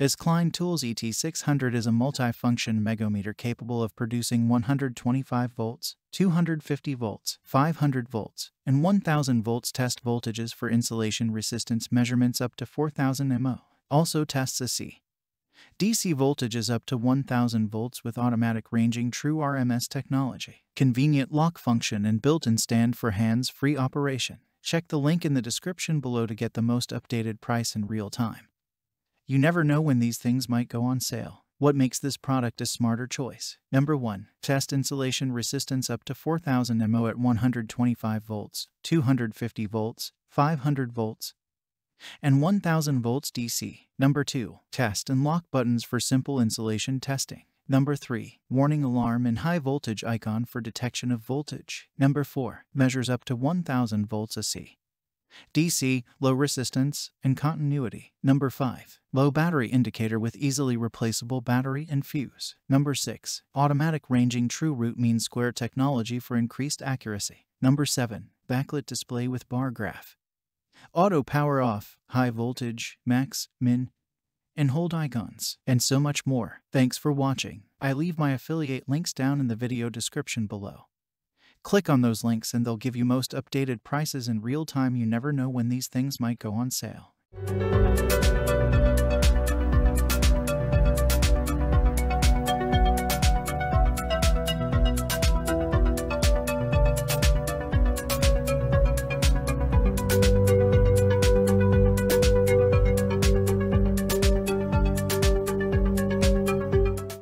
As Klein Tools ET600 is a multifunction megohmmeter capable of producing 125 volts, 250 volts, 500 volts, and 1000 volts test voltages for insulation resistance measurements up to 4000 mO. Also tests AC. DC voltages up to 1000 volts with automatic ranging true RMS technology. Convenient lock function and built-in stand for hands-free operation. Check the link in the description below to get the most updated price in real time. You never know when these things might go on sale. What makes this product a smarter choice? Number 1. Test insulation resistance up to 4000 mO at 125 volts, 250 volts, 500 volts, and 1000 volts DC. Number 2. Test and lock buttons for simple insulation testing. Number 3. Warning alarm and high voltage icon for detection of voltage. Number 4. Measures up to 1000 volts AC. DC, low resistance, and continuity. Number 5. Low battery indicator with easily replaceable battery and fuse. Number 6. Automatic ranging true root mean square technology for increased accuracy. Number 7. Backlit display with bar graph. Auto power off, high voltage, max, min, and hold icons, and so much more. Thanks for watching. I leave my affiliate links down in the video description below. Click on those links and they'll give you most updated prices in real time. You never know when these things might go on sale.